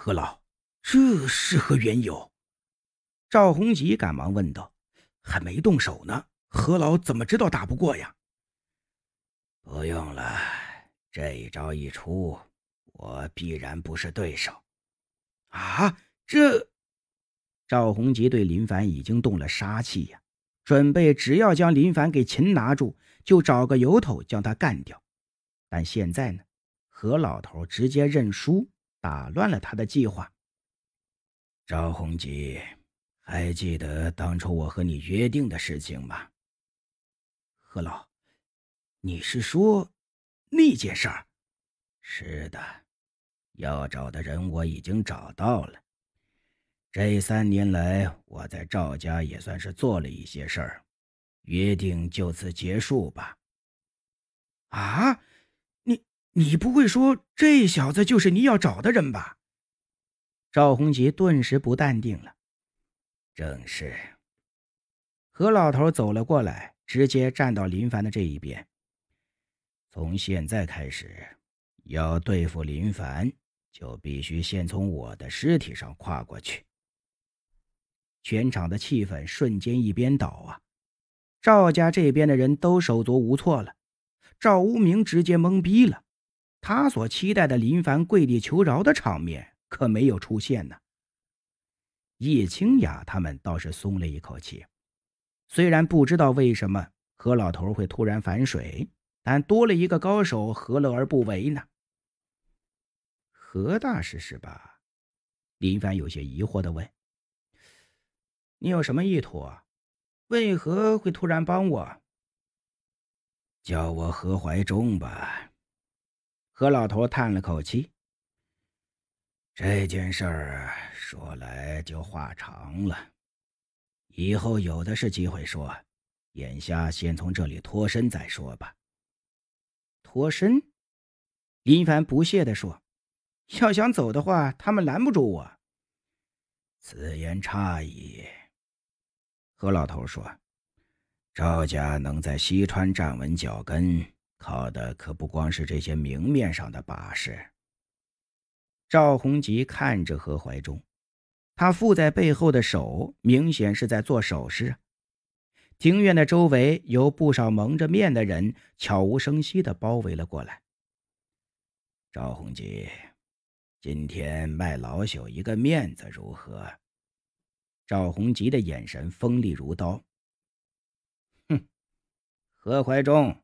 何老，这是何缘由？赵洪吉赶忙问道：“还没动手呢，何老怎么知道打不过呀？”不用了，这一招一出，我必然不是对手。啊，这……赵洪吉对林凡已经动了杀气呀，准备只要将林凡给擒拿住，就找个由头将他干掉。但现在呢，何老头直接认输，打乱了他的计划。赵洪吉。还记得当初我和你约定的事情吗？何老，你是说那件事儿？是的，要找的人我已经找到了。这三年来，我在赵家也算是做了一些事儿，约定就此结束吧。啊，你不会说这小子就是你要找的人吧？赵洪杰顿时不淡定了。正是。何老头走了过来，直接站到林凡的这一边。从现在开始，要对付林凡，就必须先从我的尸体上跨过去。全场的气氛瞬间一边倒啊！赵家这边的人都手足无措了，赵无名直接懵逼了。他所期待的林凡跪地求饶的场面可没有出现呢。叶清雅他们倒是松了一口气，虽然不知道为什么何老头会突然反水，但多了一个高手，何乐而不为呢？何大师是吧？林凡有些疑惑的问：“你有什么意图？为何会突然帮我？”叫我何怀忠吧。何老头叹了口气。这件事儿说来就话长了，以后有的是机会说，眼下先从这里脱身再说吧。脱身？林凡不屑地说：“要想走的话，他们拦不住我。”此言差矣。何老头说：“赵家能在西川站稳脚跟，靠的可不光是这些明面上的把式。”赵洪吉看着何怀忠，他附在背后的手明显是在做手势。庭院的周围有不少蒙着面的人，悄无声息地包围了过来。赵洪吉，今天卖老朽一个面子如何？赵洪吉的眼神锋利如刀。哼，何怀忠，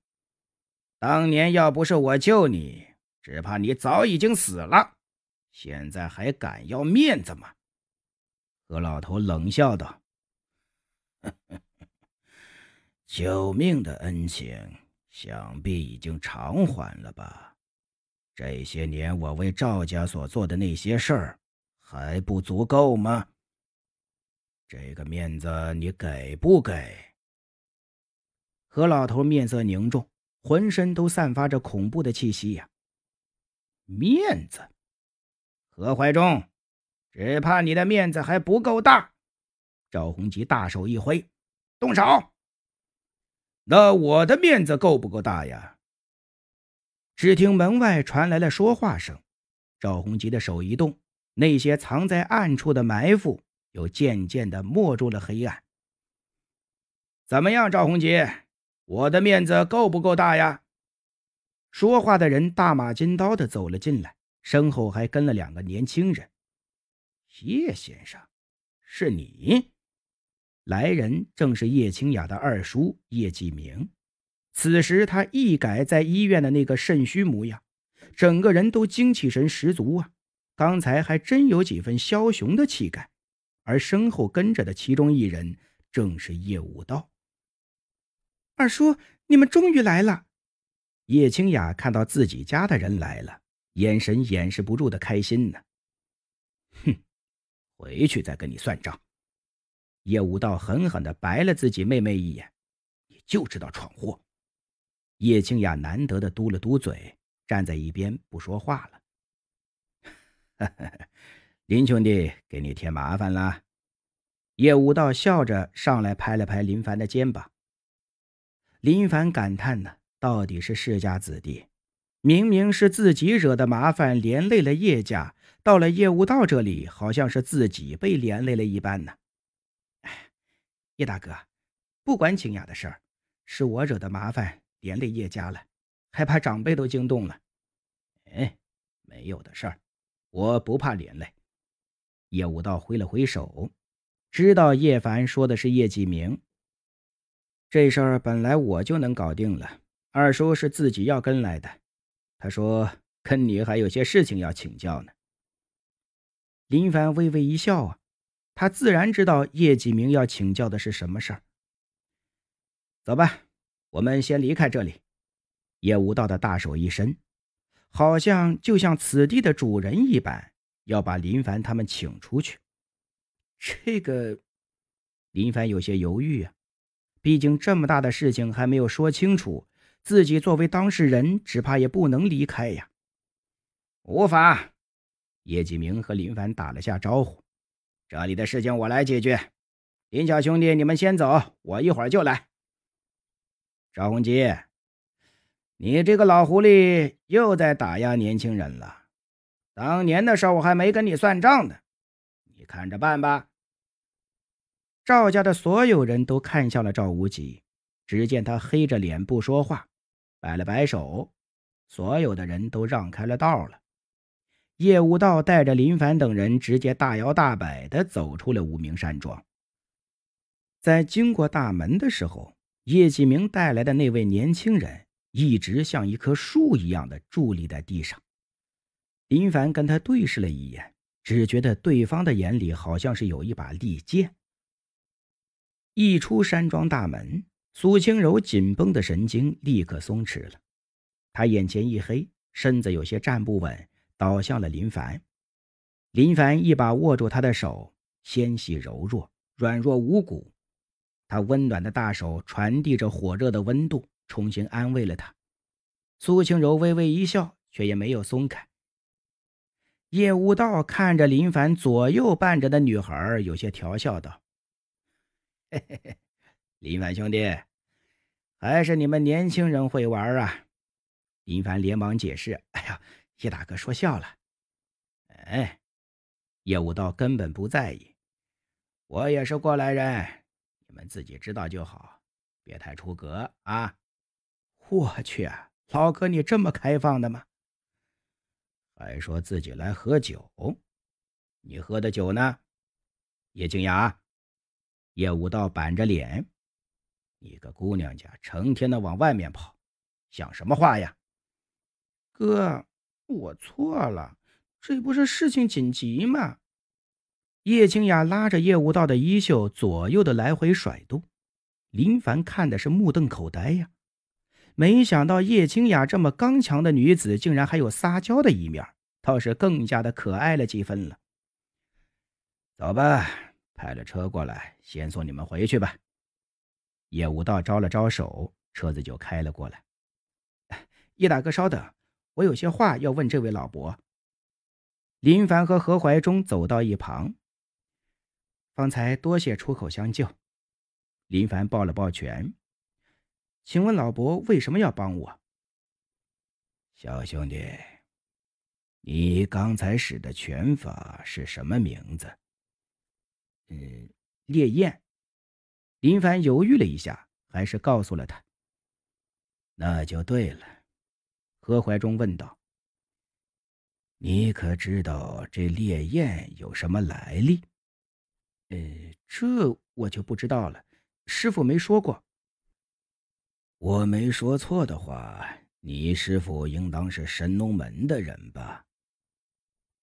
当年要不是我救你，只怕你早已经死了。现在还敢要面子吗？何老头冷笑道：“救命的恩情，想必已经偿还了吧？这些年我为赵家所做的那些事儿，还不足够吗？这个面子你给不给？”何老头面色凝重，浑身都散发着恐怖的气息呀！面子。何怀忠，只怕你的面子还不够大。赵洪吉大手一挥，动手。那我的面子够不够大呀？只听门外传来了说话声。赵洪吉的手一动，那些藏在暗处的埋伏又渐渐的没入了黑暗。怎么样，赵洪吉，我的面子够不够大呀？说话的人大马金刀的走了进来。身后还跟了两个年轻人。叶先生，是你？来人正是叶清雅的二叔叶继明。此时他一改在医院的那个肾虚模样，整个人都精气神十足啊！刚才还真有几分枭雄的气概。而身后跟着的其中一人正是叶武道。二叔，你们终于来了！叶清雅看到自己家的人来了。眼神掩饰不住的开心呢。哼，回去再跟你算账。叶武道狠狠的白了自己妹妹一眼，你就知道闯祸。叶清雅难得的嘟了嘟嘴，站在一边不说话了。林兄弟，给你添麻烦了。叶武道笑着上来拍了拍林凡的肩膀。林凡感叹呢，到底是世家子弟。明明是自己惹的麻烦，连累了叶家，到了叶无道这里，好像是自己被连累了一般呢。哎，叶大哥，不管景雅的事儿，是我惹的麻烦，连累叶家了，还怕长辈都惊动了。哎，没有的事儿，我不怕连累。叶无道挥了挥手，知道叶凡说的是叶继明。这事儿本来我就能搞定了，二叔是自己要跟来的。他说：“跟你还有些事情要请教呢。”林凡微微一笑啊，他自然知道叶继明要请教的是什么事儿。走吧，我们先离开这里。叶无道的大手一伸，好像就像此地的主人一般，要把林凡他们请出去。这个，林凡有些犹豫啊，毕竟这么大的事情还没有说清楚。自己作为当事人，只怕也不能离开呀。无法。叶继明和林凡打了下招呼：“这里的事情我来解决。林小兄弟，你们先走，我一会儿就来。”赵洪基，你这个老狐狸又在打压年轻人了。当年的事我还没跟你算账呢，你看着办吧。赵家的所有人都看向了赵无极，只见他黑着脸不说话。摆了摆手，所有的人都让开了道了。叶无道带着林凡等人直接大摇大摆地走出了无名山庄。在经过大门的时候，叶继明带来的那位年轻人一直像一棵树一样的伫立在地上。林凡跟他对视了一眼，只觉得对方的眼里好像是有一把利剑。一出山庄大门。苏清柔紧绷的神经立刻松弛了，他眼前一黑，身子有些站不稳，倒向了林凡。林凡一把握住他的手，纤细柔弱，软弱无骨。他温暖的大手传递着火热的温度，重新安慰了他。苏清柔微微一笑，却也没有松开。叶无道看着林凡左右伴着的女孩，有些调笑道：“嘿嘿嘿。”林凡兄弟，还是你们年轻人会玩啊！林凡连忙解释：“哎呀，叶大哥说笑了。”哎，叶武道根本不在意。我也是过来人，你们自己知道就好，别太出格啊！我去，老哥你这么开放的吗？还说自己来喝酒，你喝的酒呢？叶静雅，叶无道板着脸。一个姑娘家，成天的往外面跑，像什么话呀？哥，我错了，这不是事情紧急吗？叶清雅拉着叶无道的衣袖，左右的来回甩动。林凡看的是目瞪口呆呀，没想到叶清雅这么刚强的女子，竟然还有撒娇的一面，倒是更加的可爱了几分了。走吧，派了车过来，先送你们回去吧。叶无道招了招手，车子就开了过来。叶大哥，稍等，我有些话要问这位老伯。林凡和何怀忠走到一旁。方才多谢出口相救。林凡抱了抱拳，请问老伯为什么要帮我？小兄弟，你刚才使的拳法是什么名字？嗯，烈焰。林凡犹豫了一下，还是告诉了他。那就对了，何怀忠问道：“你可知道这烈焰有什么来历？”“呃，这我就不知道了，师傅没说过。”“我没说错的话，你师傅应当是神农门的人吧？”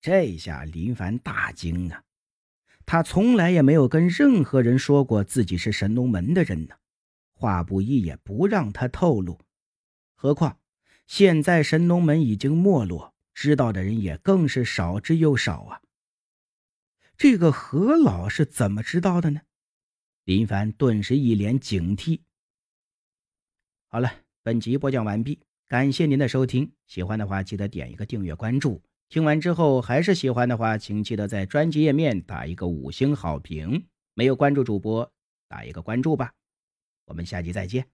这下林凡大惊啊！他从来也没有跟任何人说过自己是神农门的人呢，话不一也不让他透露。何况现在神农门已经没落，知道的人也更是少之又少啊。这个何老是怎么知道的呢？林凡顿时一脸警惕。好了，本集播讲完毕，感谢您的收听，喜欢的话记得点一个订阅关注。听完之后还是喜欢的话，请记得在专辑页面打一个五星好评。没有关注主播，打一个关注吧。我们下期再见。